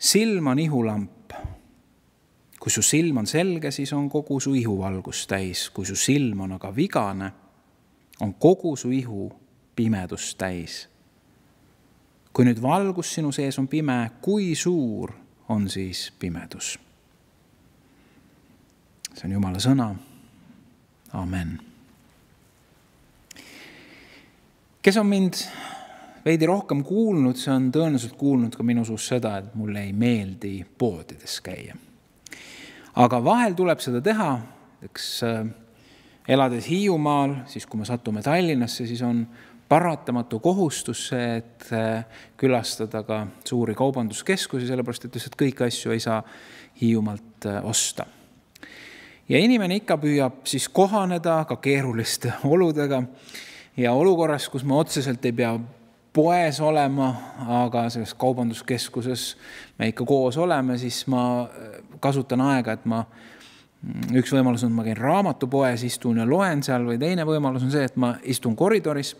silm on ihulamp. kui su silm on selge, siis on kogu su ihu valgust täis, kui su silm on aga vigane, on kogu su ihu pimedust täis. kui nüüd valgus sinu sees on pime, kui suur on siis pimedus? see on Jumala sõna. amen. kes on mind veidi rohkem kuulnud, see on tõenäoliselt kuulnud ka minu suust seda, et mulle ei meeldi poodides käia. aga vahel tuleb seda teha, eks äh, elades Hiiumaal, siis kui me satume Tallinnasse, siis on paratamatu kohustus see, et äh, külastada ka suuri kaubanduskeskusi, sellepärast et lihtsalt kõiki asju ei saa Hiiumaalt äh, osta. ja inimene ikka püüab siis kohaneda ka keeruliste oludega ja olukorras, kus me otseselt ei pea poes olema, aga selles kaubanduskeskuses me ikka koos oleme, siis ma äh, kasutan aega, et ma, mm, üks võimalus on, ma käin raamatupoes, istun ja loen seal või teine võimalus on see, et ma istun koridoris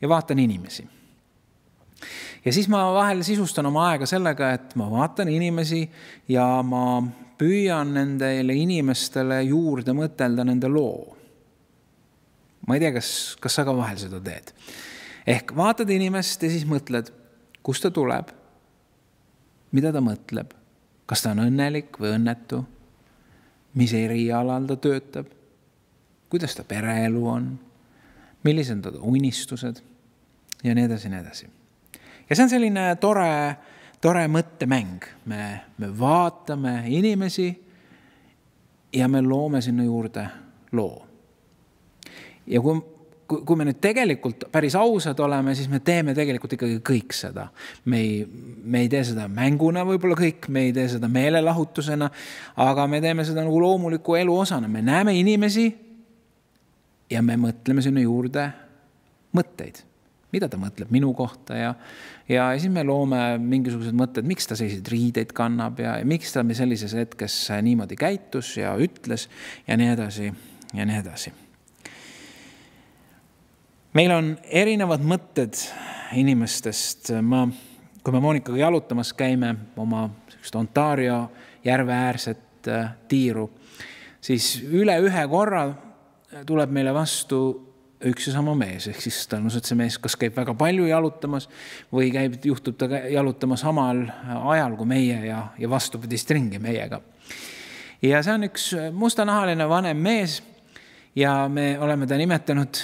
ja vaatan inimesi. ja siis ma vahel sisustan oma aega sellega, et ma vaatan inimesi ja ma püüan nendele inimestele juurde mõtelda nende loo. ma ei tea, kas, kas sa ka vahel seda teed ehk vaatad inimest ja siis mõtled, kust ta tuleb, mida ta mõtleb, kas ta on õnnelik või õnnetu, mis erialal ta töötab, kuidas ta pereelu on, millised on ta unistused? Ja nii edasi ja nii edasi. ja see on selline tore, tore mõttemäng, me, me vaatame inimesi ja me loome sinna juurde loo. ja kui kui, kui me nüüd tegelikult päris ausad oleme, siis me teeme tegelikult ikkagi kõik seda. me ei, me ei tee seda mänguna võib-olla kõik, me ei tee seda meelelahutusena, aga me teeme seda nagu loomuliku elu osana, me näeme inimesi ja me mõtleme sinna juurde mõtteid, mida ta mõtleb minu kohta ja, ja siis me loome mingisugused mõtted, miks ta selliseid riideid kannab ja, ja miks ta sellises hetkes niimoodi käitus ja ütles ja nii edasi ja nii edasi meil on erinevad mõtted inimestest, ma, kui me Monikaga jalutamas käime oma sihukest Ontario järveäärset äh, tiiru, siis üle ühe korra tuleb meile vastu üks ja sama mees, ehk siis tõenäoliselt see mees kas käib väga palju jalutamas või käib, juhtub ta jalutama samal ajal kui meie ja, ja vastupidist ringi meiega. ja see on üks mustanahaline vanem mees ja me oleme ta nimetanud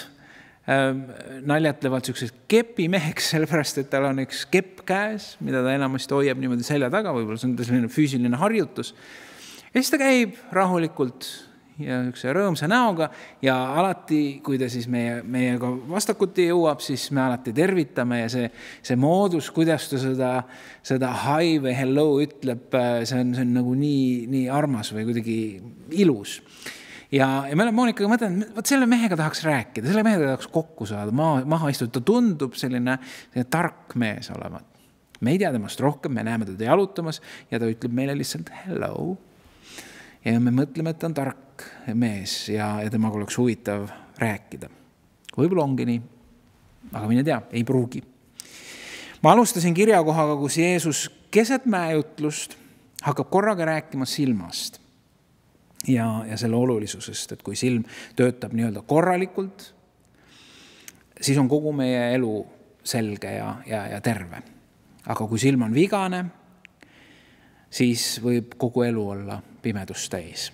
naljatlevalt niisuguseks kepimeheks, sellepärast et tal on üks kepp käes, mida ta enamasti hoiab niimoodi selja taga, võib-olla see on ta selline füüsiline harjutus. ja siis ta käib rahulikult ja niisuguse rõõmsa näoga ja alati, kui ta siis meie, meiega vastakuti jõuab, siis me alati tervitame ja see, see moodus, kuidas ta seda, seda hi või hello ütleb, see on, see on nagu nii, nii armas või kuidagi ilus ja, ja me oleme Monikaga mõtelnud, vot selle mehega tahaks rääkida, selle mehega tahaks kokku saada, maha, maha istuda, ta tundub selline, selline tark mees olevat. me ei tea temast rohkem, me näeme teda jalutamas ja ta ütleb meile lihtsalt hello. ja me mõtleme, et ta on tark mees ja, ja temaga oleks huvitav rääkida. võib-olla ongi nii, aga mine tea, ei pruugi. ma alustasin kirjakohaga, kus Jeesus keset mäejutlust hakkab korraga rääkima silmast ja, ja selle olulisusest, et kui silm töötab nii-öelda korralikult, siis on kogu meie elu selge ja, ja, ja terve. aga kui silm on vigane, siis võib kogu elu olla pimedust täis.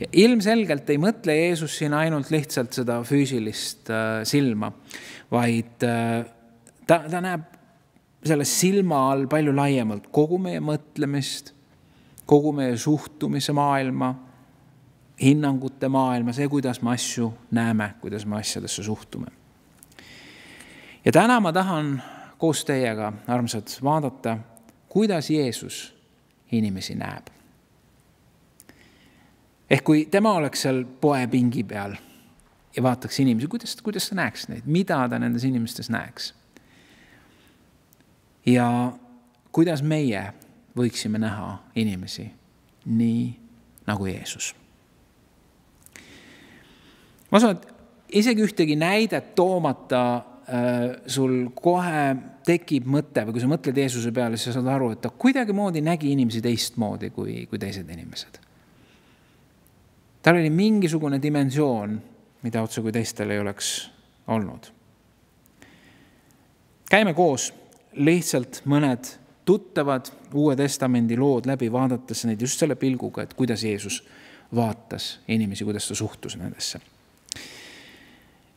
ja ilmselgelt ei mõtle Jeesus siin ainult lihtsalt seda füüsilist äh, silma, vaid äh, ta, ta näeb selle silma all palju laiemalt kogu meie mõtlemist, kogu meie suhtumise maailma hinnangute maailma, see, kuidas me asju näeme, kuidas me asjadesse suhtume. ja täna ma tahan koos teiega, armsad, vaadata, kuidas Jeesus inimesi näeb. ehk kui tema oleks seal poepingi peal ja vaataks inimesi, kuidas, kuidas ta näeks neid, mida ta nendes inimestes näeks? ja kuidas meie võiksime näha inimesi nii nagu Jeesus ma usun, et isegi ühtegi näidet toomata sul kohe tekib mõte või kui sa mõtled Jeesuse peale, siis sa saad aru, et ta kuidagimoodi nägi inimesi teistmoodi kui, kui teised inimesed. tal oli mingisugune dimensioon, mida otse kui teistel ei oleks olnud. käime koos lihtsalt mõned tuttavad Uue Testamendi lood läbi, vaadates neid just selle pilguga, et kuidas Jeesus vaatas inimesi, kuidas ta suhtus nendesse.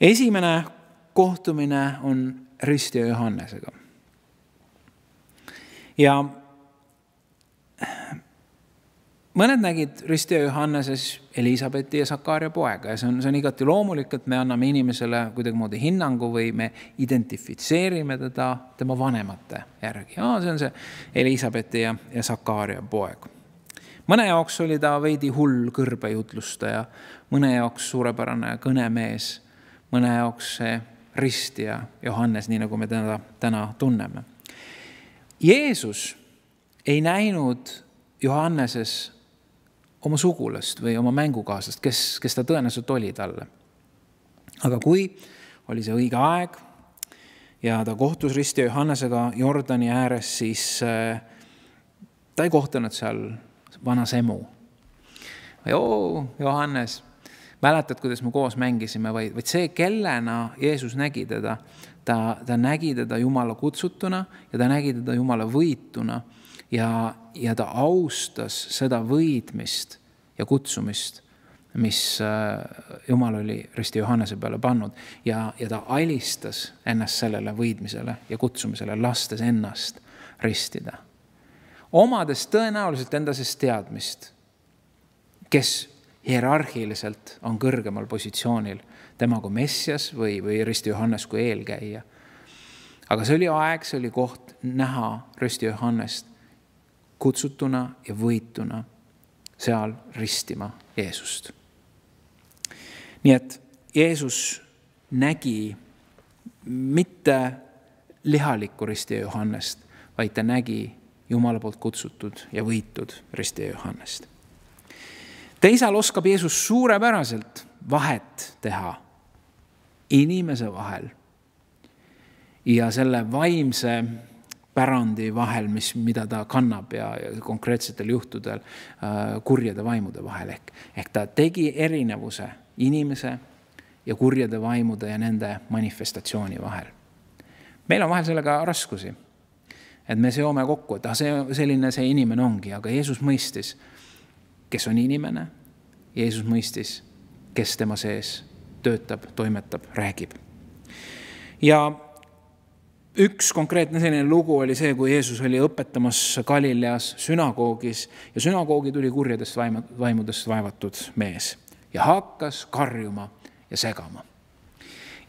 Esimene kohtumine on Risti ja Johannesega. ja mõned nägid Risti ja Johanneses Elizabethi ja Sakaria poega ja see on, see on igati loomulik, et me anname inimesele kuidagimoodi hinnangu või me identifitseerime teda tema vanemate järgi. see on see Elizabethi ja, ja Sakaria poeg. mõne jaoks oli ta veidi hull kõrbejutlustaja, mõne jaoks suurepärane kõnemees, mõne jaoks Rist ja Johannes, nii nagu me teda täna tunneme. Jeesus ei näinud Johanneses oma sugulast või oma mängukaaslast, kes, kes ta tõenäoliselt oli talle. aga kui oli see õige aeg ja ta kohtus Risti Johannesega Jordani ääres, siis äh, ta ei kohtunud seal vana semu. oo, Johannes, mäletad, kuidas me koos mängisime, vaid, vaid see, kellena Jeesus nägi teda, ta, ta nägi teda Jumala kutsutuna ja ta nägi teda Jumala võituna ja, ja ta austas seda võidmist ja kutsumist, mis äh, Jumal oli Risti Johannese peale pannud ja, ja ta alistas ennast sellele võidmisele ja kutsumisele, lastes ennast ristida. omades tõenäoliselt enda seest teadmist, kes hierarhiliselt on kõrgemal positsioonil, tema kui Messias või, või Risti Johannes kui eelkäija. aga see oli aeg, see oli koht näha Risti Johannest kutsutuna ja võituna seal ristima Jeesust. nii et Jeesus nägi mitte lihalikku ristija Johannest, vaid ta nägi Jumala poolt kutsutud ja võitud ristija Johannest. Teisal oskab Jeesus suurepäraselt vahet teha inimese vahel ja selle vaimse pärandi vahel, mis, mida ta kannab ja, ja konkreetsetel juhtudel äh, kurjade vaimude vahel ehk, ehk ta tegi erinevuse inimese ja kurjade vaimude ja nende manifestatsiooni vahel. meil on vahel sellega raskusi, et me seome kokku, et ah, see, selline see inimene ongi, aga Jeesus mõistis, kes on inimene, Jeesus mõistis, kes tema sees töötab, toimetab, räägib. ja üks konkreetne selline lugu oli see, kui Jeesus oli õpetamas Galileas sünagoogis ja sünagoogi tuli kurjadest vaimudest vaevatud mees ja hakkas karjuma ja segama.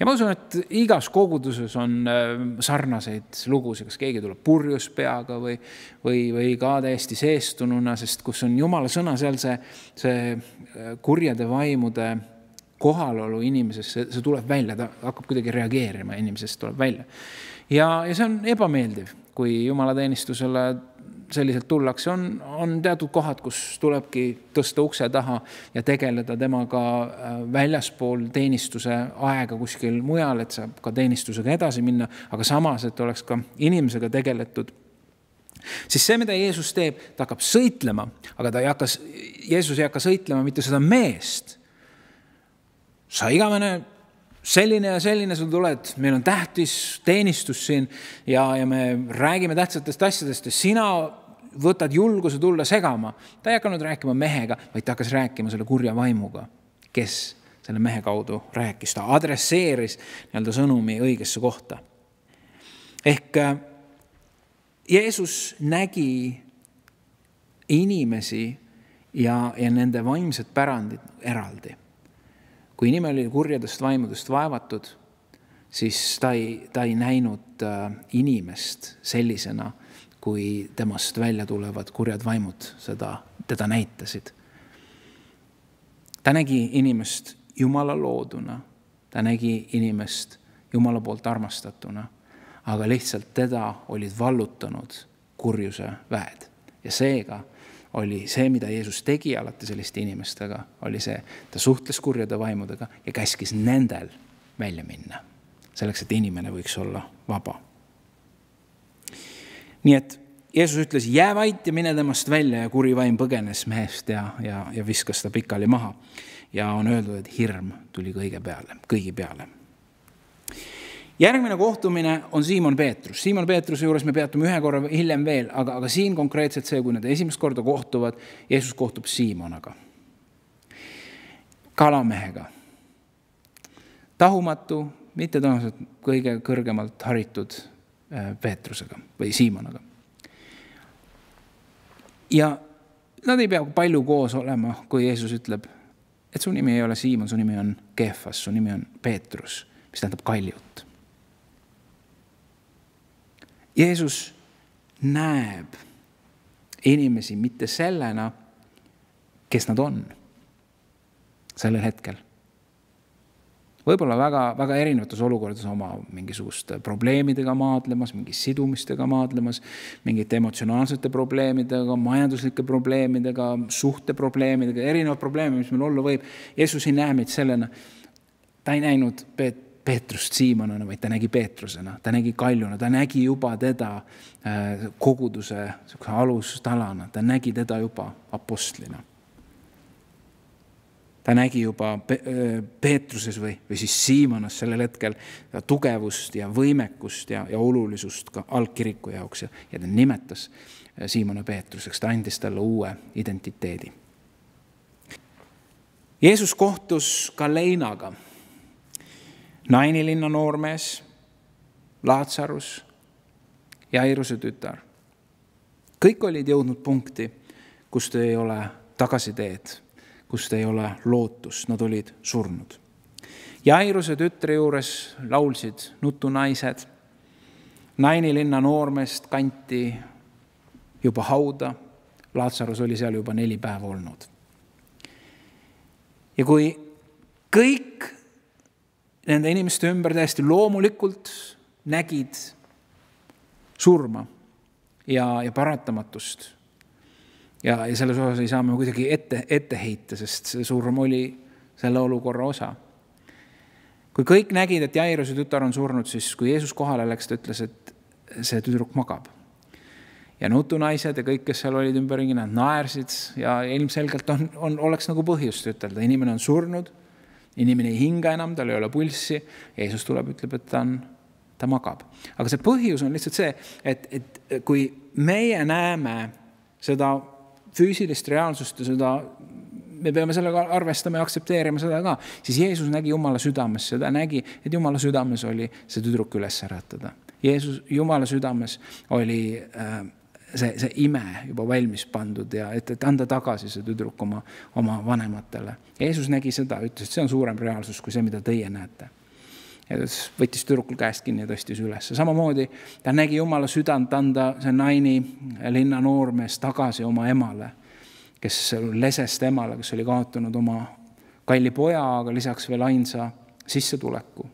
Ja ma usun, et igas koguduses on äh, sarnaseid lugusid, kas keegi tuleb purjus peaga või, või, või ka täiesti seestununa, sest kus on jumala sõna, seal see, see äh, kurjade vaimude kohalolu inimeses, see, tuleb välja, ta hakkab kuidagi reageerima, inimesest tuleb välja. Ja, ja see on ebameeldiv, kui jumalateenistusele selliselt tullakse, on, on teatud kohad, kus tulebki tõsta ukse taha ja tegeleda temaga äh, väljaspool teenistuse aega kuskil mujal, et saab ka teenistusega edasi minna, aga samas, et oleks ka inimesega tegeletud siis see, mida Jeesus teeb, ta hakkab sõitlema, aga ta ei hakka, Jeesus ei hakka sõitlema mitte seda meest. sa igavene selline ja selline sa tuled, meil on tähtis teenistus siin ja, ja me räägime tähtsatest asjadest ja sina võtad julguse tulla segama. ta ei hakanud rääkima mehega, vaid ta hakkas rääkima selle kurja vaimuga, kes selle mehe kaudu rääkis, ta adresseeris nii-öelda sõnumi õigesse kohta. ehk äh, Jeesus nägi inimesi ja, ja nende vaimset pärandit eraldi kui inimene oli kurjadest vaimudest vaevatud, siis ta ei, ta ei näinud äh, inimest sellisena, kui temast välja tulevad kurjad vaimud seda, teda näitasid. ta nägi inimest Jumala looduna, ta nägi inimest Jumala poolt armastatuna, aga lihtsalt teda olid vallutanud kurjuse väed ja seega oli see, mida Jeesus tegi alati selliste inimestega, oli see, ta suhtles kurjade vaimudega ja käskis nendel välja minna. selleks, et inimene võiks olla vaba. Nii et Jeesus ütles, jää vait ja mine temast välja ja kuri vaim põgenes mehest ja, ja, ja viskas ta pikali maha. ja on öeldud, et hirm tuli kõige peale, kõigi peale järgmine kohtumine on Siimon Peetrus. Siimon Peetruse juures me peatume ühe korra hiljem veel, aga, aga siin konkreetselt see, kui nad esimest korda kohtuvad, Jeesus kohtub Siimonaga, kalamehega. tahumatu, mitte tõenäoliselt kõige kõrgemalt haritud Peetrusega või Siimonaga. ja nad ei pea palju koos olema, kui Jeesus ütleb, et su nimi ei ole Siimon, su nimi on Kehvas, su nimi on Peetrus, mis tähendab kaljut Jeesus näeb inimesi mitte sellena, kes nad on sellel hetkel. Võib-olla väga, väga erinevates olukordades oma mingisuguste probleemidega maadlemas, mingi sidumistega maadlemas, mingite emotsionaalsete probleemidega, majanduslike probleemidega, suhteprobleemidega, erinevad probleemid, mis meil olla võib. Jeesus ei näe meid sellena. ta ei näinud Peet-, Peetrust Siimonina, vaid ta nägi Peetrusena, ta nägi Kaljuna, ta nägi juba teda äh, koguduse niisuguse alustalana, ta nägi teda juba apostlina. Ta nägi juba Pe Peetruses või, või siis Siimonas sellel hetkel tugevust ja võimekust ja, ja olulisust ka algkiriku jaoks ja, ja ta nimetas äh, Siimona Peetruseks, ta andis talle uue identiteedi. Jeesus kohtus ka Leinaga Naini linna noormees, Laatsarus, Jairuse tütar. kõik olid jõudnud punkti, kust ei ole tagasiteed, kust ei ole lootust, nad olid surnud. Jairuse tütre juures laulsid nutunaised. Naini linna noormeest kanti juba hauda. Laatsarus oli seal juba neli päeva olnud. ja kui kõik nende inimeste ümber täiesti loomulikult nägid surma ja, ja paratamatust. Ja, ja selles osas ei saa me kuidagi ette, ette heita, sest see surm oli selle olukorra osa. kui kõik nägid, et Jairuse tütar on surnud, siis kui Jeesus kohale läks, ta ütles, et see tüdruk magab. ja nutunaised ja kõik, kes seal olid ümberringi, nad naersid ja ilmselgelt on, on, oleks nagu põhjust ütelda, inimene on surnud inimene ei hinga enam, tal ei ole pulssi. Jeesus tuleb, ütleb, et ta on, ta magab. aga see põhjus on lihtsalt see, et, et kui meie näeme seda füüsilist reaalsust ja seda, me peame sellega arvestama ja aktsepteerima seda ka, siis Jeesus nägi Jumala südames seda, nägi, et Jumala südames oli see tüdruk üles äratada. Jeesus, Jumala südames oli äh, see, see ime juba valmis pandud ja et, et anda tagasi see tüdruk oma, oma vanematele. Jeesus nägi seda, ütles, et see on suurem reaalsus kui see, mida teie näete. Ja ta võttis tüdrukul käest kinni ja tõstis üles. samamoodi ta nägi Jumala südant anda see Naini linna noormees tagasi oma emale, kes, lesest emale, kes oli kaotanud oma kalli poja, aga lisaks veel ainsa sissetuleku.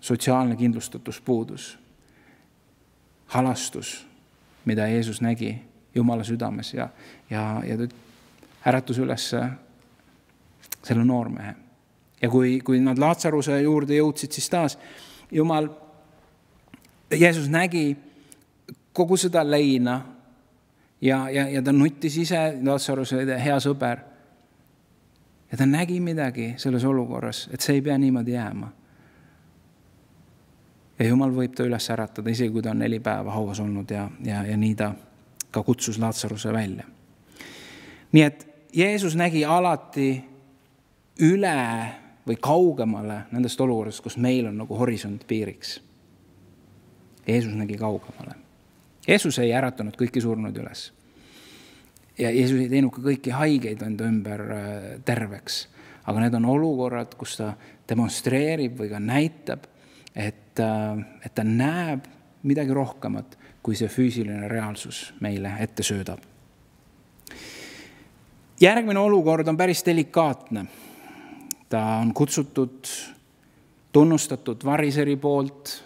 sotsiaalne kindlustatus puudus, halastus mida Jeesus nägi Jumala südames ja, ja, ja ta äratus üles selle noormehe. Ja kui, kui nad Laatsaruse juurde jõudsid, siis taas Jumal, Jeesus nägi kogu seda leina ja, ja, ja ta nuttis ise, Laatsarus oli hea sõber. ja ta nägi midagi selles olukorras, et see ei pea niimoodi jääma ja Jumal võib ta üles äratada, isegi kui ta on neli päeva hauas olnud ja, ja, ja nii ta ka kutsus Laatsaruse välja. nii et Jeesus nägi alati üle või kaugemale nendest olukordadest, kus meil on nagu horisont piiriks. Jeesus nägi kaugemale. Jeesus ei äratanud kõiki surnuid üles. ja Jeesus ei teinud ka kõiki haigeid enda ümber äh, terveks, aga need on olukorrad, kus ta demonstreerib või ka näitab et, äh, et ta näeb midagi rohkemat, kui see füüsiline reaalsus meile ette söödab. järgmine olukord on päris delikaatne. Ta on kutsutud, tunnustatud variseri poolt,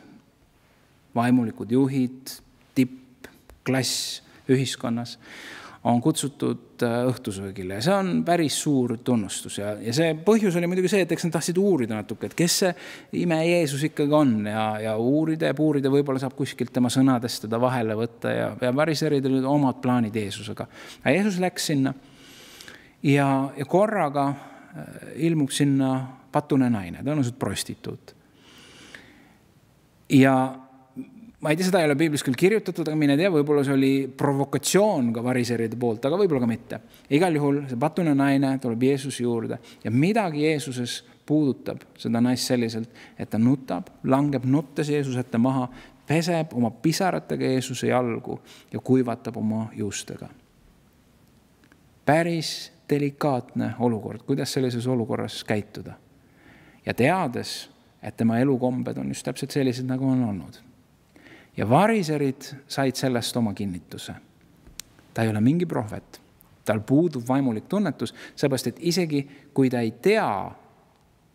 vaimulikud juhid, tippklass ühiskonnas, on kutsutud äh, õhtusöögile ja see on päris suur tunnustus ja, ja see põhjus oli muidugi see, et eks nad tahtsid uurida natuke, et kes see ime Jeesus ikkagi on ja, ja uurida ja puurida, võib-olla saab kuskilt tema sõnadest teda vahele võtta ja, ja variseridel olid omad plaanid Jeesusega. Jeesus läks sinna ja, ja korraga ilmub sinna patune naine, tõenäoliselt prostituut. ja ma ei tea, seda ei ole piiblis küll kirjutatud, aga mine tea, võib-olla see oli provokatsioon ka variseride poolt, aga võib-olla ka mitte. igal juhul see patune naine tuleb Jeesuse juurde ja midagi Jeesuses puudutab seda naist selliselt, et ta nutab, langeb nuttes Jeesuse ette maha, peseb oma pisaratega Jeesuse jalgu ja kuivatab oma juustega. päris delikaatne olukord, kuidas sellises olukorras käituda. ja teades, et tema elukombed on just täpselt sellised, nagu on olnud ja variserid said sellest oma kinnituse. ta ei ole mingi prohvet, tal puudub vaimulik tunnetus, seepärast et isegi kui ta ei tea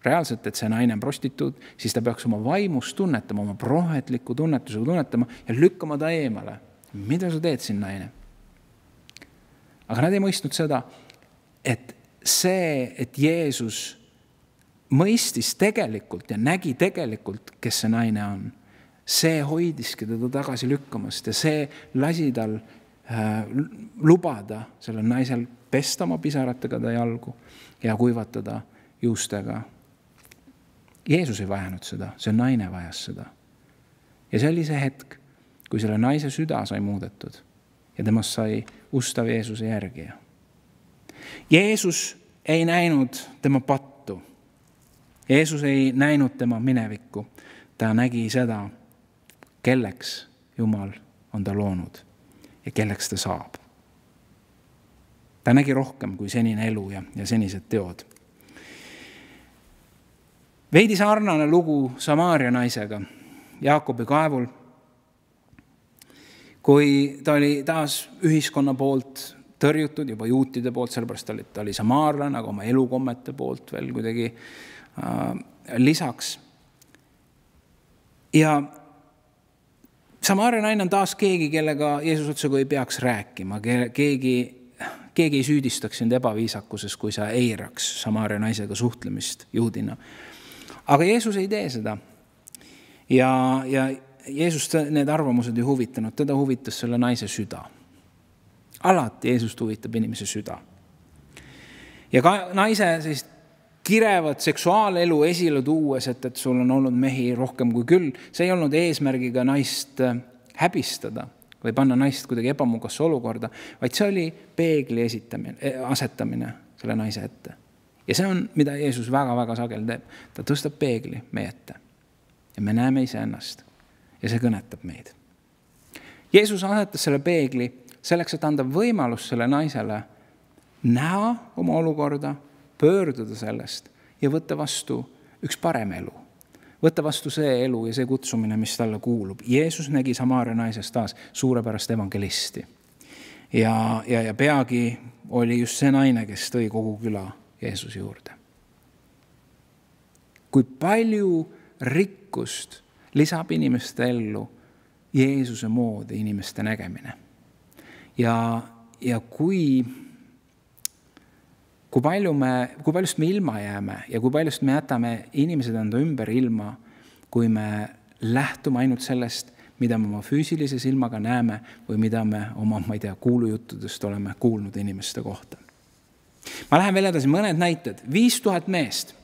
reaalselt, et see naine on prostituut, siis ta peaks oma vaimus tunnetama, oma prohvetliku tunnetusega tunnetama ja lükkama ta eemale. mida sa teed siin, naine? aga nad ei mõistnud seda, et see, et Jeesus mõistis tegelikult ja nägi tegelikult, kes see naine on see hoidiski teda tagasi lükkamast ja see lasi tal äh, lubada sellel naisel pesta oma pisaratega ta jalgu ja kuivatada juustega. Jeesus ei vajanud seda, see naine vajas seda. ja see oli see hetk, kui selle naise süda sai muudetud ja temast sai ustav Jeesuse järgija. Jeesus ei näinud tema pattu. Jeesus ei näinud tema minevikku. ta nägi seda kelleks Jumal on ta loonud ja kelleks ta saab. ta nägi rohkem kui senine elu ja, ja senised teod. veidi sarnane lugu Samaaria naisega Jaakobi kaevul. kui ta oli taas ühiskonna poolt tõrjutud juba juutide poolt, sellepärast oli, ta oli samaarlane, aga oma elukommete poolt veel kuidagi äh, lisaks. ja Samaaria naine on taas keegi, kellega Jeesus otsekui ei peaks rääkima, keegi, keegi ei süüdistaks sind ebaviisakuses, kui sa eiraks Samaaria naisega suhtlemist juudina. aga Jeesus ei tee seda. ja, ja Jeesust need arvamused ei huvitanud, teda huvitas selle naise süda. Alati Jeesust huvitab inimese süda. ja ka naise sellist kirevat seksuaalelu esile tuues, et, et sul on olnud mehi rohkem kui küll, see ei olnud eesmärgiga naist äh, häbistada või panna naist kuidagi ebamugasse olukorda, vaid see oli peegli esitamine, eh, asetamine selle naise ette. ja see on, mida Jeesus väga-väga sageli teeb, ta tõstab peegli meie ette ja me näeme iseennast ja see kõnetab meid. Jeesus asetas selle peegli selleks, et anda võimalus selle naisele näha oma olukorda pöörduda sellest ja võtta vastu üks parem elu. võtta vastu see elu ja see kutsumine, mis talle kuulub. Jeesus nägi Samaaria naisest taas suurepärast evangelisti. ja, ja, ja peagi oli just see naine, kes tõi kogu küla Jeesuse juurde. kui palju rikkust lisab inimeste ellu Jeesuse moodi inimeste nägemine. Ja, ja kui kui palju me, kui paljust me ilma jääme ja kui paljust me jätame inimesed enda ümber ilma, kui me lähtume ainult sellest, mida me oma füüsilise silmaga näeme või mida me oma, ma ei tea, kuulujuttudest oleme kuulnud inimeste kohta. ma lähen veel edasi, mõned näited, viis tuhat meest,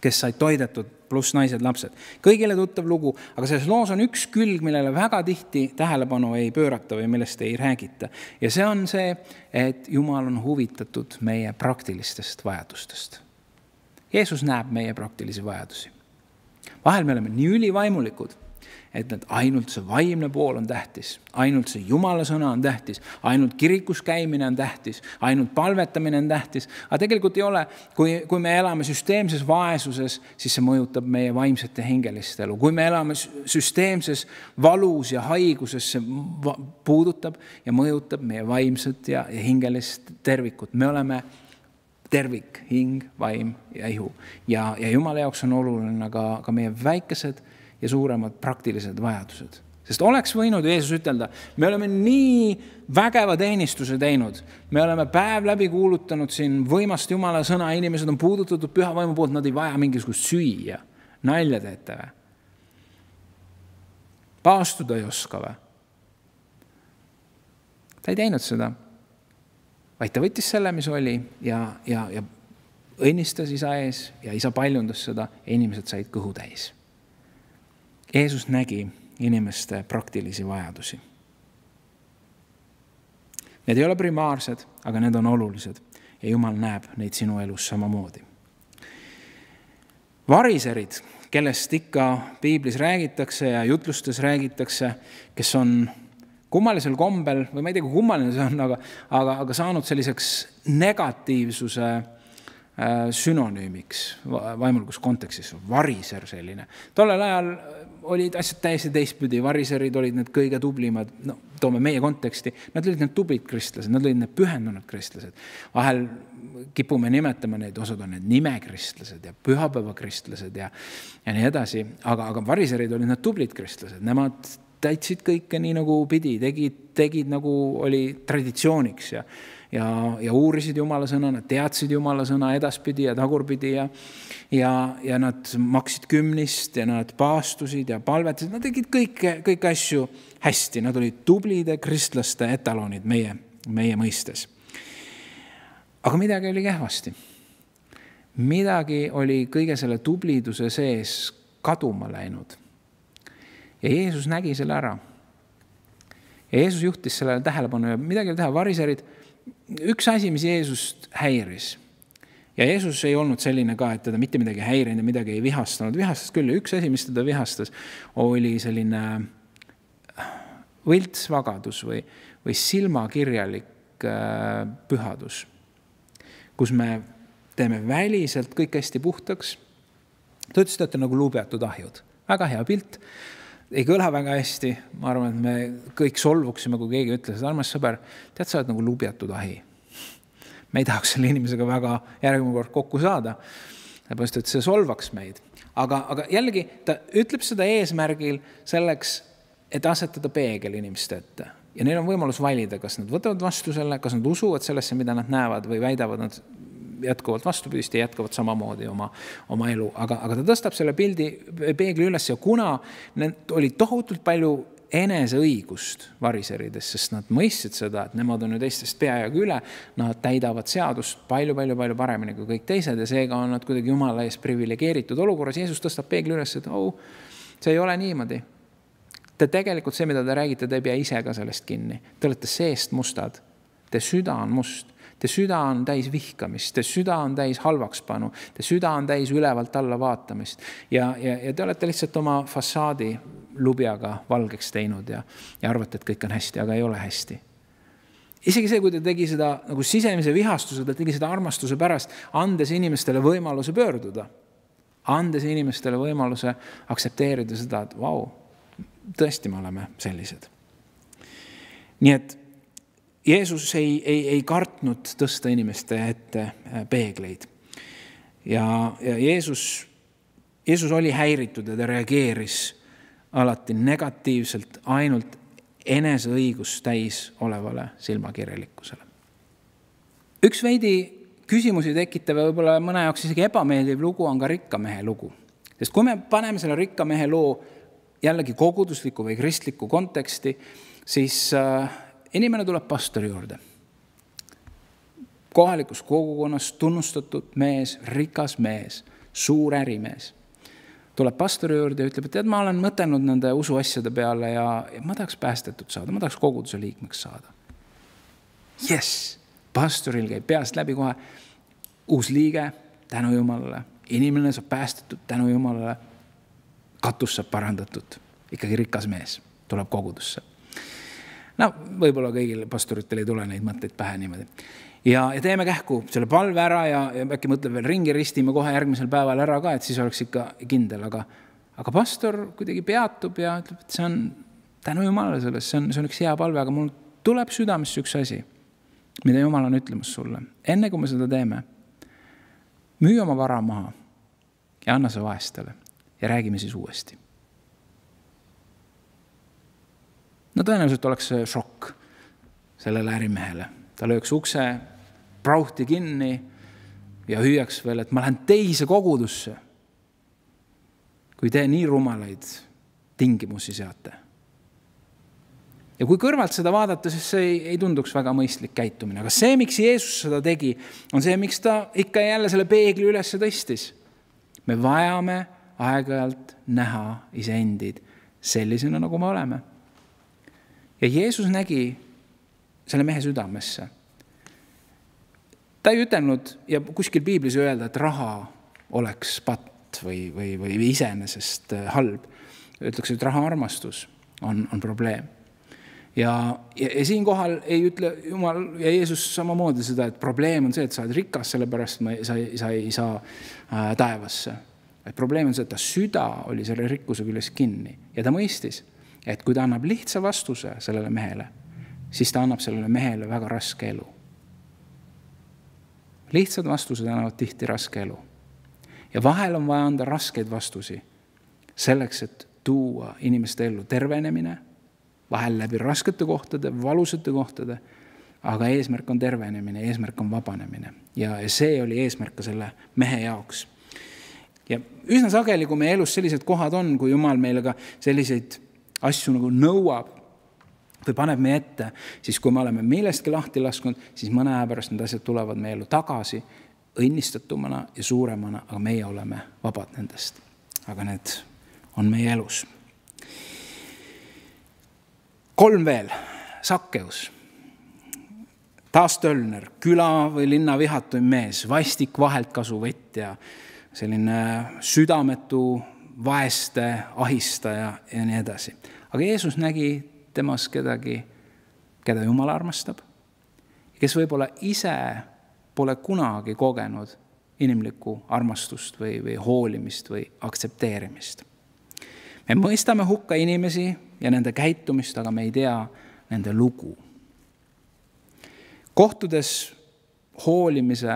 kes said toidetud pluss naised-lapsed. kõigile tuttav lugu, aga selles loos on üks külg, millele väga tihti tähelepanu ei pöörata või millest ei räägita. ja see on see, et Jumal on huvitatud meie praktilistest vajadustest. Jeesus näeb meie praktilisi vajadusi. vahel me oleme nii ülivaimulikud et need ainult see vaimne pool on tähtis, ainult see jumala sõna on tähtis, ainult kirikus käimine on tähtis, ainult palvetamine on tähtis, aga tegelikult ei ole. kui, kui me elame süsteemses vaesuses, siis see mõjutab meie vaimset ja hingelist elu, kui me elame süsteemses valus ja haiguses, see puudutab ja mõjutab meie vaimset ja, ja hingelist tervikut, me oleme tervik, hing, vaim ja ihu. ja, ja jumala jaoks on oluline ka, ka meie väikesed ja suuremad praktilised vajadused. sest oleks võinud Jeesus ütelda, me oleme nii vägeva teenistuse teinud, me oleme päev läbi kuulutanud siin võimast Jumala sõna, inimesed on puudutatud püha vaimu poolt, nad ei vaja mingisugust süüa. nalja teete või? paastuda ei oska või? ta ei teinud seda, vaid ta võttis selle, mis oli ja, ja, ja õnnistas isa ees ja isa paljundas seda ja inimesed said kõhu täis. Jeesus nägi inimeste praktilisi vajadusi. Need ei ole primaarsed, aga need on olulised ja Jumal näeb neid sinu elus samamoodi. variserid, kellest ikka piiblis räägitakse ja jutlustes räägitakse, kes on kummalisel kombel või ma ei tea, kui kummaline see on, aga, aga, aga saanud selliseks negatiivsuse äh, sünonüümiks vaimulikus kontekstis, variser selline. tollel ajal olid asjad täiesti teistpidi, variserid olid need kõige tublimad, no toome meie konteksti, nad olid need tublid kristlased, nad olid need pühendunud kristlased. vahel kipume nimetama neid, osad on need nimekristlased ja pühapäevakristlased ja, ja nii edasi, aga, aga variserid olid need tublid kristlased, nemad täitsid kõike nii nagu pidi, tegid, tegid nagu oli traditsiooniks ja ja, ja uurisid Jumala sõna, nad teadsid Jumala sõna edaspidi ja tagurpidi ja ja, ja nad maksid kümnist ja nad paastusid ja palvetasid, nad tegid kõike, kõiki asju hästi, nad olid tublide kristlaste etalonid meie, meie mõistes. aga midagi oli kehvasti. midagi oli kõige selle tubliduse sees kaduma läinud. ja Jeesus nägi selle ära. ja Jeesus juhtis sellele tähelepanu ja midagi ei teha, variserid üks asi, mis Jeesust häiris ja Jeesus ei olnud selline ka, et teda mitte midagi ei häirinud ja midagi ei vihastanud, vihastas küll ja üks asi, mis teda vihastas, oli selline võltsvagadus või, või silmakirjalik äh, pühadus, kus me teeme väliselt kõik hästi puhtaks. ta ütles, te olete nagu lubjatud ahjud, väga hea pilt ei kõla väga hästi, ma arvan, et me kõik solvuksime, kui keegi ütles, et armas sõber, tead, sa oled nagu lubjatud ahi. me ei tahaks selle inimesega väga järgmine kord kokku saada, sellepärast et see solvaks meid. aga, aga jällegi ta ütleb seda eesmärgil selleks, et asetada peegel inimeste ette ja neil on võimalus valida, kas nad võtavad vastu selle, kas nad usuvad sellesse, mida nad näevad või väidavad nad jätkuvalt vastupidist ja jätkavad samamoodi oma, oma elu, aga, aga ta tõstab selle pildi, peegli üles ja kuna need oli tohutult palju eneseõigust variserides, sest nad mõistsid seda, et nemad on ju teistest peajagu üle, nad täidavad seadust palju-palju-palju paremini kui kõik teised ja seega on nad kuidagi jumala ees priviligeeritud olukorras. Jeesus tõstab peegli üles, et oh, see ei ole niimoodi. Te tegelikult see, mida te räägite, te ei pea ise ka sellest kinni, te olete seest mustad, te süda on must Te süda on täis vihkamist, te süda on täis halvakspanu, te süda on täis ülevalt alla vaatamist ja, ja, ja te olete lihtsalt oma fassaadi lubjaga valgeks teinud ja, ja arvate, et kõik on hästi, aga ei ole hästi. isegi see, kui ta tegi seda nagu sisemise vihastuse, ta tegi seda armastuse pärast, andes inimestele võimaluse pöörduda, andes inimestele võimaluse aktsepteerida seda, et vau, tõesti, me oleme sellised. nii et Jeesus ei, ei, ei kartnud tõsta inimeste ette äh, peegleid. ja, ja Jeesus, Jeesus oli häiritud ja ta reageeris alati negatiivselt ainult eneseõigust täis olevale silmakirjalikkusele. üks veidi küsimusi tekitav ja võib-olla mõne jaoks isegi ebameeldiv lugu on ka rikka mehe lugu. sest kui me paneme selle rikka mehe loo jällegi koguduslikku või kristlikku konteksti, siis äh, inimene tuleb pastori juurde. kohalikus kogukonnas tunnustatud mees, rikas mees, suur ärimees. tuleb pastori juurde ja ütleb, et tead, ma olen mõtelnud nende usuasjade peale ja, ja ma tahaks päästetud saada, ma tahaks koguduse liikmeks saada. jess, pastoril käib peast läbi kohe uus liige, tänu jumalale, inimene saab päästetud tänu jumalale. katus saab parandatud, ikkagi rikas mees tuleb kogudusse no võib-olla kõigil pastoritel ei tule neid mõtteid pähe niimoodi. ja, ja teeme kähku selle palve ära ja, ja äkki mõtleb veel ringi, ristime kohe järgmisel päeval ära ka, et siis oleks ikka kindel, aga, aga pastor kuidagi peatub ja ütleb, et see on tänu jumalale sellest, see on, see on üks hea palve, aga mul tuleb südamesse üks asi, mida jumal on ütlemas sulle. enne kui me seda teeme, müü oma vara maha ja anna see vaestele ja räägime siis uuesti no tõenäoliselt oleks see šokk sellele ärimehele. ta lööks ukse prauhti kinni ja hüüaks veel, et ma lähen teise kogudusse. kui te nii rumalaid tingimusi seate. ja kui kõrvalt seda vaadata, siis see ei, ei tunduks väga mõistlik käitumine, aga see, miks Jeesus seda tegi, on see, miks ta ikka ja jälle selle peegli üles tõstis. me vajame aeg-ajalt näha iseendid sellisena, nagu me oleme. Ja Jeesus nägi selle mehe südamesse. ta ei ütelnud ja kuskil piiblis ei öelda, et raha oleks patt või, või, või iseenesest äh, halb. Öeldakse, et raha armastus on, on probleem. ja, ja, ja siinkohal ei ütle Jumal ja Jeesus samamoodi seda, et probleem on see, et sa oled rikas, sellepärast ma, sa, sa ei saa äh, taevasse et probleem on see, et ta süda oli selle rikkuse küljes kinni ja ta mõistis, et kui ta annab lihtsa vastuse sellele mehele, siis ta annab sellele mehele väga raske elu. lihtsad vastused annavad tihti raske elu. ja vahel on vaja anda raskeid vastusi selleks, et tuua inimeste ellu tervenemine, vahel läbi raskete kohtade, valusate kohtade, aga eesmärk on tervenemine, eesmärk on vabanemine ja, see oli eesmärk ka selle mehe jaoks ja üsna sageli, kui meie elus sellised kohad on, kui Jumal meile ka selliseid asju nagu nõuab või paneb meie ette, siis kui me oleme millestki lahti lasknud, siis mõne aja pärast need asjad tulevad meie ellu tagasi õnnistatumana ja suuremana, aga meie oleme vabad nendest. aga need on meie elus. kolm veel, Sakkeus taastölner, küla või linna vihatuim mees, vastik vaheltkasuvõtja selline südametu vaeste ahistaja ja nii edasi. aga Jeesus nägi temas kedagi, keda Jumal armastab, kes võib-olla ise pole kunagi kogenud inimlikku armastust või, või hoolimist või aktsepteerimist. me mõistame hukka inimesi ja nende käitumist, aga me ei tea nende lugu. kohtudes hoolimise,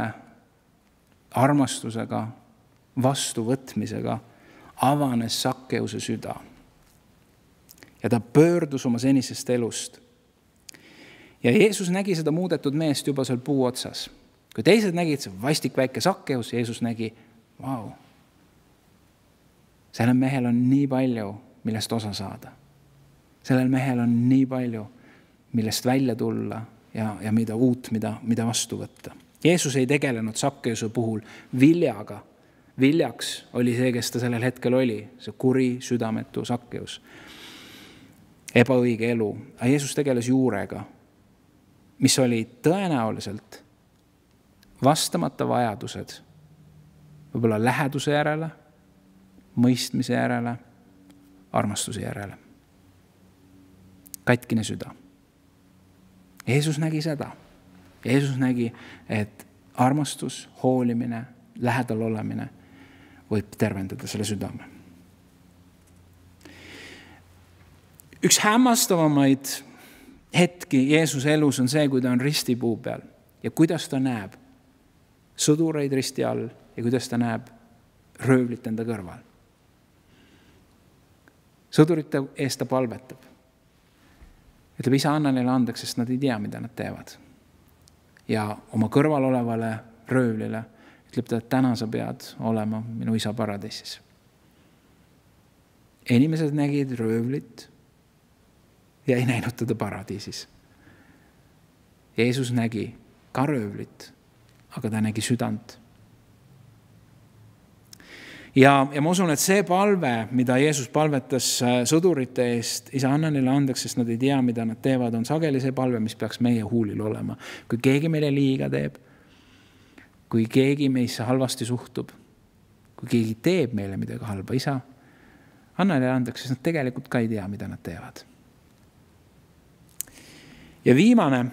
armastusega vastuvõtmisega avanes Sakkeuse süda. ja ta pöördus oma senisest elust. ja Jeesus nägi seda muudetud meest juba seal puu otsas. kui teised nägid, see vastik väike Sakkeus, Jeesus nägi, vau, sellel mehel on nii palju, millest osa saada. sellel mehel on nii palju, millest välja tulla ja, ja mida uut, mida, mida vastu võtta. Jeesus ei tegelenud Sakkeuse puhul viljaga viljaks oli see, kes ta sellel hetkel oli, see kuri, südametu Sakkeus. ebaõige elu, aga Jeesus tegeles juurega, mis oli tõenäoliselt vastamata vajadused, võib-olla läheduse järele, mõistmise järele, armastuse järele. katkine süda. Jeesus nägi seda. Jeesus nägi, et armastus, hoolimine, lähedal olemine võib tervendada selle südame. üks hämmastavamaid hetki Jeesuse elus on see, kui ta on ristipuu peal ja kuidas ta näeb sõdureid risti all ja kuidas ta näeb röövlit enda kõrval. sõdurite eest ta palvetab. ütleb, isa, anna neile andeks, sest nad ei tea, mida nad teevad. ja oma kõrval olevale röövlile ütleb ta, et täna sa pead olema minu isa paradiisis. inimesed nägid röövlit ja ei näinud teda paradiisis. Jeesus nägi ka röövlit, aga ta nägi südant. ja, ja ma usun, et see palve, mida Jeesus palvetas äh, sõdurite eest, isa, anna neile andeks, sest nad ei tea, mida nad teevad, on sageli see palve, mis peaks meie huulil olema. kui keegi meile liiga teeb kui keegi meisse halvasti suhtub, kui keegi teeb meile midagi halba, isa, anna neile andeks, sest nad tegelikult ka ei tea, mida nad teevad. ja viimane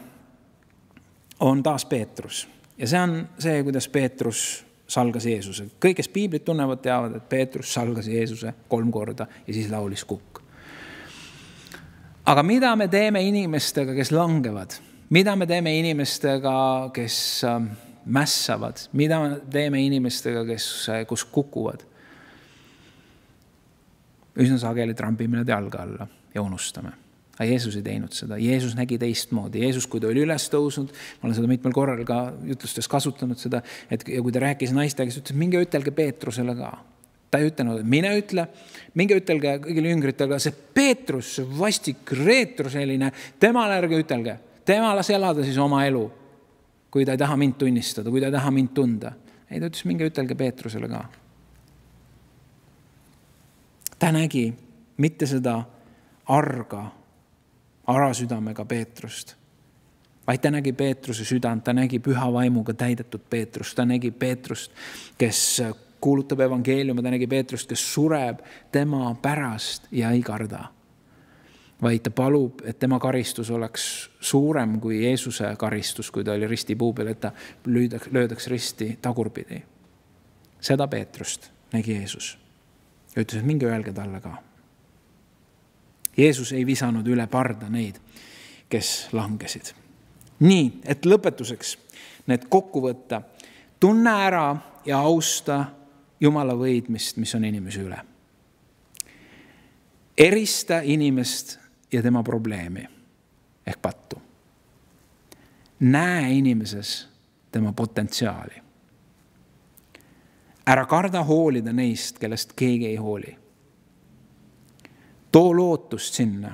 on taas Peetrus ja see on see, kuidas Peetrus salgas Jeesuse. kõik, kes piiblit tunnevad, teavad, et Peetrus salgas Jeesuse kolm korda ja siis laulis kukk. aga mida me teeme inimestega, kes langevad, mida me teeme inimestega, kes äh, mässavad, mida teeme inimestega, kes, kus kukuvad. üsna sageli trambime nad jalge alla ja unustame. aga Jeesus ei teinud seda, Jeesus nägi teistmoodi, Jeesus, kui ta oli üles tõusnud, ma olen seda mitmel korral ka jutlustes kasutanud seda, et ja kui ta rääkis naistega, siis ütles, minge ütelge Peetrusele ka. ta ei ütelnud, et mine ütle, minge ütelge kõigile jüngritele, see Peetrus, see vastik reetur selline, temale ärge ütelge, tema las elada siis oma elu. Kui ta ei taha mind tunnistada, kui ta ei taha mind tunda. ei, ta ütles, minge ütelge Peetrusele ka. ta nägi mitte seda arga arasüdamega Peetrust, vaid ta nägi Peetruse südant, ta nägi püha vaimuga täidetud Peetrust, ta nägi Peetrust, kes kuulutab evangeeliumi, ta nägi Peetrust, kes sureb tema pärast ja ei karda. Vaid ta palub, et tema karistus oleks suurem kui Jeesuse karistus, kui ta oli ristipuu peal, et ta löödaks, löödaks risti tagurpidi. seda Peetrust nägi Jeesus ja ütles, et minge öelge talle ka Jeesus ei visanud üle parda neid, kes langesid. nii, et lõpetuseks need kokku võtta. tunne ära ja austa Jumala võidmist, mis on inimese üle. erista inimest ja tema probleemi ehk pattu. näe inimeses tema potentsiaali. ära karda hoolida neist, kellest keegi ei hooli too lootust sinna,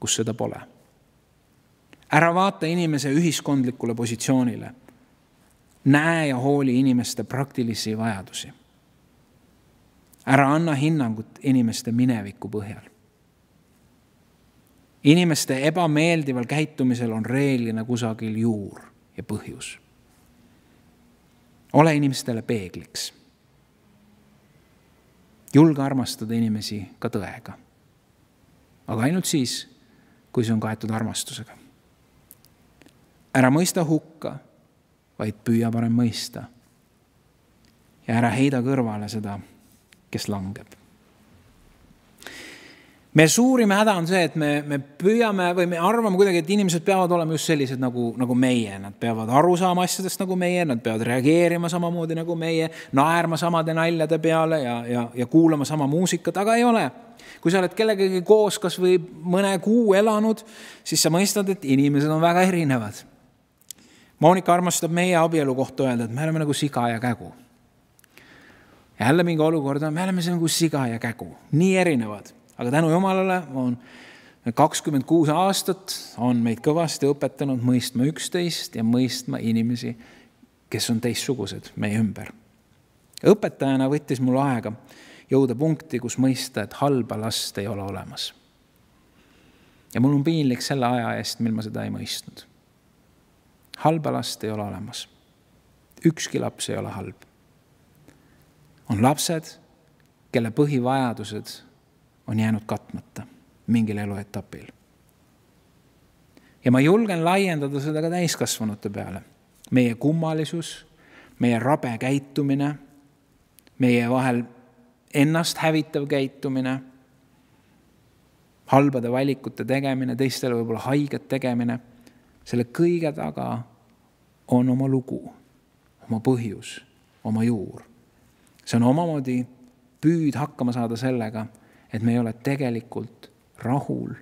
kus seda pole. ära vaata inimese ühiskondlikule positsioonile. näe ja hooli inimeste praktilisi vajadusi. ära anna hinnangut inimeste mineviku põhjal. Inimeste ebameeldival käitumisel on reeglina kusagil juur ja põhjus. ole inimestele peegliks. julge armastada inimesi ka tõega aga ainult siis, kui see on kaetud armastusega. ära mõista hukka, vaid püüa parem mõista. ja ära heida kõrvale seda, kes langeb. Meie suurim häda on see, et me, me püüame või me arvame kuidagi, et inimesed peavad olema just sellised nagu, nagu meie, nad peavad aru saama asjadest nagu meie, nad peavad reageerima samamoodi nagu meie, naerma samade naljade peale ja, ja, ja kuulama sama muusikat, aga ei ole kui sa oled kellegagi koos kas või mõne kuu elanud, siis sa mõistad, et inimesed on väga erinevad. Monika armastab meie abielu kohta öelda, et me oleme nagu siga ja kägu. jälle mingi olukord on, me oleme nagu siga ja kägu, nii erinevad, aga tänu jumalale on kakskümmend kuus aastat on meid kõvasti õpetanud mõistma üksteist ja mõistma inimesi, kes on teistsugused meie ümber. õpetajana võttis mul aega jõuda punkti, kus mõista, et halba last ei ole olemas. ja mul on piinlik selle aja eest, mil ma seda ei mõistnud. halba last ei ole olemas. ükski laps ei ole halb. on lapsed, kelle põhivajadused on jäänud katmata mingil eluetapil. ja ma julgen laiendada seda ka täiskasvanute peale. meie kummalisus, meie rabe käitumine, meie vahel ennast hävitav käitumine, halbade valikute tegemine, teistele võib-olla haiget tegemine, selle kõige taga on oma lugu, oma põhjus, oma juur. see on omamoodi püüd hakkama saada sellega, et me ei ole tegelikult rahul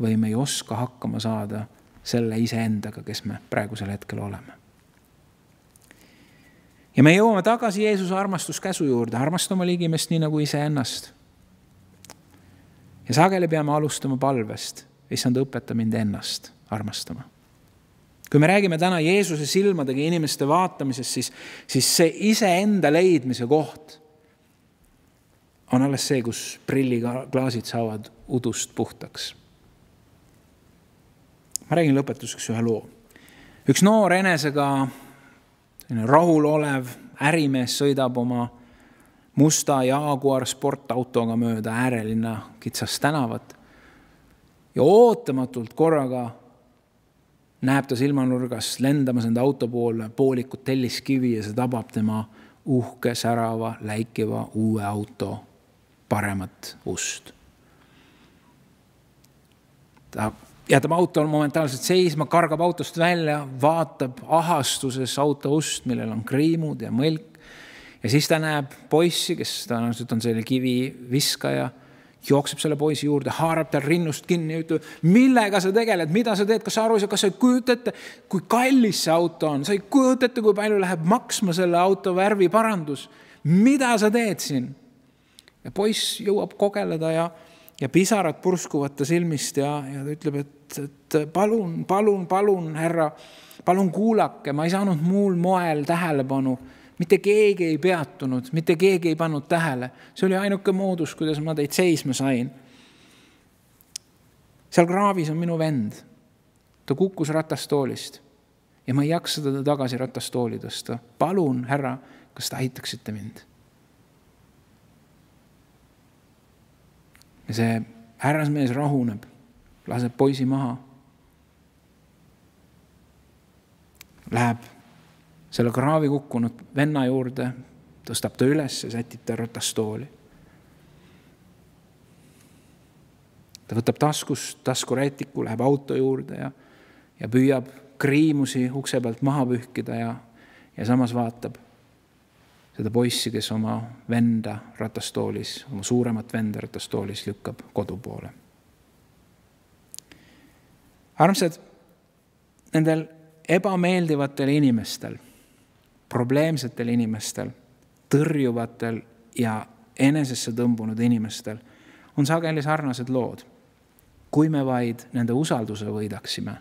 või me ei oska hakkama saada selle iseendaga, kes me praegusel hetkel oleme ja me jõuame tagasi Jeesuse armastuskäsu juurde, armasta oma ligimest nii nagu iseennast. ja sageli peame alustama palvest, issand, õpeta mind ennast armastama. kui me räägime täna Jeesuse silmadega inimeste vaatamisest, siis, siis see iseenda leidmise koht on alles see, kus prilliklaasid saavad udust puhtaks. ma räägin lõpetuseks ühe loo. üks noor enesega rahulolev ärimees sõidab oma musta Jaguar sportautoga mööda äärelinna kitsast tänavat ja ootamatult korraga näeb ta silmanurgas lendamas enda auto poole poolikut telliskivi ja see tabab tema uhke, särava, läikiva uue auto paremat ust. ta jätab auto momentaalselt seisma, kargab autost välja, vaatab ahastuses auto ust, millel on kriimud ja mõlk. ja siis ta näeb poissi, kes tõenäoliselt on selline kiviviskaja, jookseb selle poisi juurde, haarab tal rinnust kinni ja ütleb, millega sa tegeled, mida sa teed, kas sa aru ei saa, kas sa ei kujuta ette, kui kallis see auto on, sa ei kujuta ette, kui palju läheb maksma selle auto värviparandus. mida sa teed siin? Ja poiss jõuab kogeleda ja, ja pisarad purskuvad ta silmist ja, ja ta ütleb, et, et palun, palun, palun, härra, palun kuulake, ma ei saanud muul moel tähelepanu mitte keegi ei peatunud, mitte keegi ei pannud tähele, see oli ainuke moodus, kuidas ma teid seisma sain. seal kraavis on minu vend. ta kukkus ratastoolist ja ma ei jaksa teda tagasi ratastooli tõsta. palun, härra, kas te aitaksite mind? Ja see härrasmees rahuneb, laseb poisi maha. Läheb selle kraavi kukkunud venna juurde, tõstab ta üles ja sätib ta ratastooli. ta võtab taskust taskurätiku, läheb auto juurde ja, ja püüab kriimusi ukse pealt maha pühkida ja, ja samas vaatab seda poissi, kes oma venda ratastoolis, oma suuremat venda ratastoolis lükkab kodu poole. armsad, nendel ebameeldivatel inimestel probleemsetel inimestel, tõrjuvatel ja enesesse tõmbunud inimestel on sageli sarnased lood. kui me vaid nende usalduse võidaksime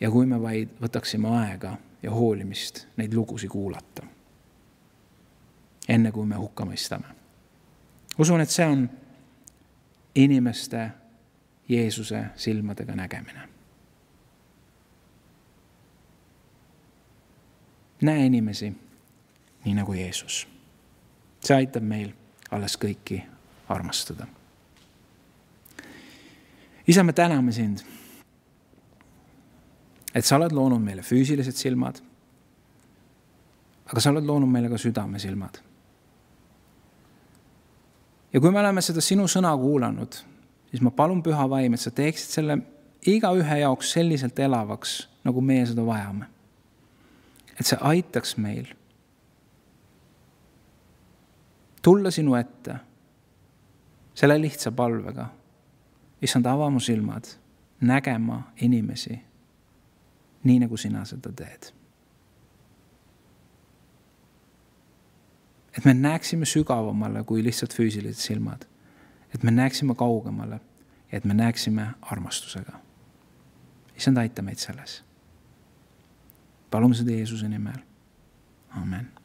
ja kui me vaid võtaksime aega ja hoolimist neid lugusid kuulata, enne kui me hukka mõistame. usun, et see on inimeste Jeesuse silmadega nägemine näe inimesi nii nagu Jeesus. see aitab meil alles kõiki armastada. isa, me täname sind, et sa oled loonud meile füüsilised silmad, aga sa oled loonud meile ka südamesilmad. Ja kui me oleme seda sinu sõna kuulanud, siis ma palun, püha vaim, et sa teeksid selle igaühe jaoks selliselt elavaks, nagu meie seda vajame et see aitaks meil tulla sinu ette selle lihtsa palvega. issand, ava mu silmad nägema inimesi nii, nagu sina seda teed. Et me näeksime sügavamale kui lihtsalt füüsilised silmad. et me näeksime kaugemale ja et me näeksime armastusega. issand, aita meid selles palume seda Jeesuse nimel. amen